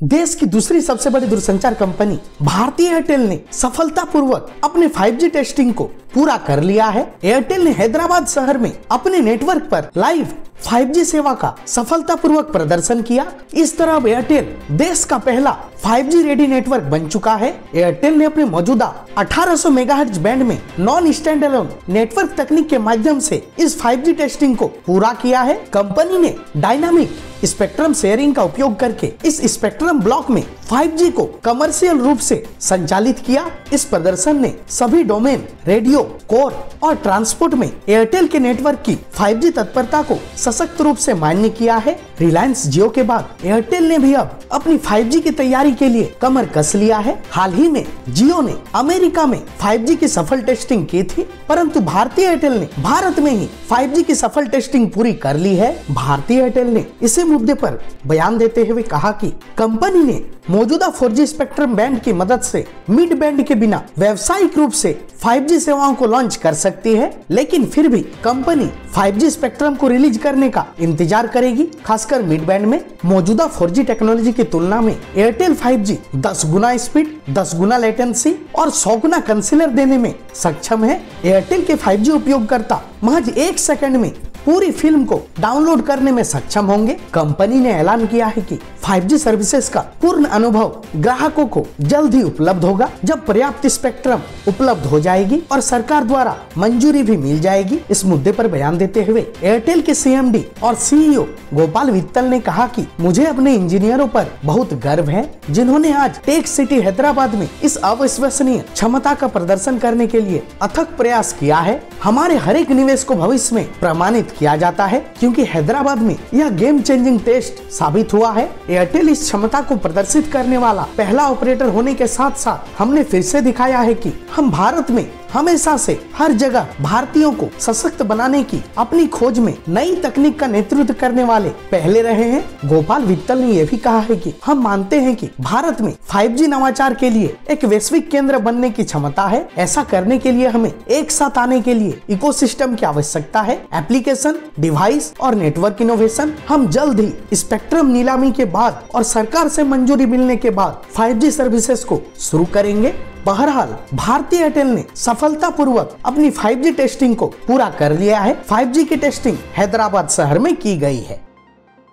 देश की दूसरी सबसे बड़ी दूरसंचार कंपनी भारतीय एयरटेल ने सफलतापूर्वक अपने 5G टेस्टिंग को पूरा कर लिया है। एयरटेल ने हैदराबाद शहर में अपने नेटवर्क पर लाइव 5G सेवा का सफलतापूर्वक प्रदर्शन किया। इस तरह अब एयरटेल देश का पहला 5G रेडी नेटवर्क बन चुका है। एयरटेल ने अपने मौजूदा 1800 मेगाहर्ट्ज बैंड में नॉन स्टैंड नेटवर्क तकनीक के माध्यम से इस 5G टेस्टिंग को पूरा किया है। कंपनी ने डायनामिक स्पेक्ट्रम शेयरिंग का उपयोग करके इस स्पेक्ट्रम ब्लॉक में 5G को कमर्शियल रूप से संचालित किया। इस प्रदर्शन ने सभी डोमेन, रेडियो, कोर और ट्रांसपोर्ट में एयरटेल के नेटवर्क की 5G तत्परता को सशक्त रूप से मान्य किया है। रिलायंस जियो के बाद एयरटेल ने भी अब अपनी 5G की तैयारी के लिए कमर कस लिया है। हाल ही में जियो ने अमेरिका में 5G की सफल टेस्टिंग की थी, परंतु भारतीय एयरटेल ने भारत में ही 5G की सफल टेस्टिंग पूरी कर ली है। भारतीय एयरटेल ने इसी मुद्दे पर बयान देते हुए कहा कि कंपनी ने मौजूदा 4G स्पेक्ट्रम बैंड की मदद से मिड बैंड के बिना व्यावसायिक रूप से 5G सेवाओं को लॉन्च कर सकती है, लेकिन फिर भी कंपनी 5G स्पेक्ट्रम को रिलीज़ करने का इंतज़ार करेगी। खासकर मिड बैंड में मौजूदा 4G टेक्नोलॉजी की तुलना में एयरटेल 5G 10 गुना स्पीड 10 गुना लेटेंसी और 100 गुना कंसीलर देने में सक्षम है। एयरटेल के 5G उपयोगकर्ता महज एक सेकंड में पूरी फ़िल्म को डाउनलोड करने में सक्षम होंगे। कंपनी ने ऐलान किया है कि 5G सर्विसेज़ का पूर्ण अनुभव ग्राहकों को जल्द ही उपलब्ध होगा। जब पर्याप्त स्पेक्ट्रम उपलब्ध हो जाएगी और सरकार द्वारा मंजूरी भी मिल जाएगी। इस मुद्दे पर बयान देते हुए एयरटेल के सीएमडी और सीईओ गोपाल वित्तल ने कहा कि मुझे अपने इंजीनियरों पर बहुत गर्व है, जिन्होंने आज टेक सिटी हैदराबाद में इस अविश्वसनीय क्षमता का प्रदर्शन करने के लिए अथक प्रयास किया है। हमारे हर एक निवेश को भविष्य में प्रमाणित किया जाता है क्योंकि हैदराबाद में यह गेम चेंजिंग टेस्ट साबित हुआ है। एयरटेल इस क्षमता को प्रदर्शित करने वाला पहला ऑपरेटर होने के साथ साथ हमने फिर से दिखाया है कि हम भारत में हमेशा से हर जगह भारतीयों को सशक्त बनाने की अपनी खोज में नई तकनीक का नेतृत्व करने वाले पहले रहे हैं। गोपाल वित्तल ने यह भी कहा है कि हम मानते हैं कि भारत में 5G नवाचार के लिए एक वैश्विक केंद्र बनने की क्षमता है। ऐसा करने के लिए हमें एक साथ आने के लिए इकोसिस्टम की आवश्यकता है। एप्लीकेशन डिवाइस और नेटवर्क इनोवेशन हम जल्द ही स्पेक्ट्रम नीलामी के बाद और सरकार से मंजूरी मिलने के बाद 5G सर्विसेज़ को शुरू करेंगे। बहरहाल, भारतीय एयरटेल ने सफलता पूर्वक अपनी 5G टेस्टिंग को पूरा कर लिया है। 5G की टेस्टिंग हैदराबाद शहर में की गई है।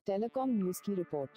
टेलीकॉम न्यूज़ की रिपोर्ट।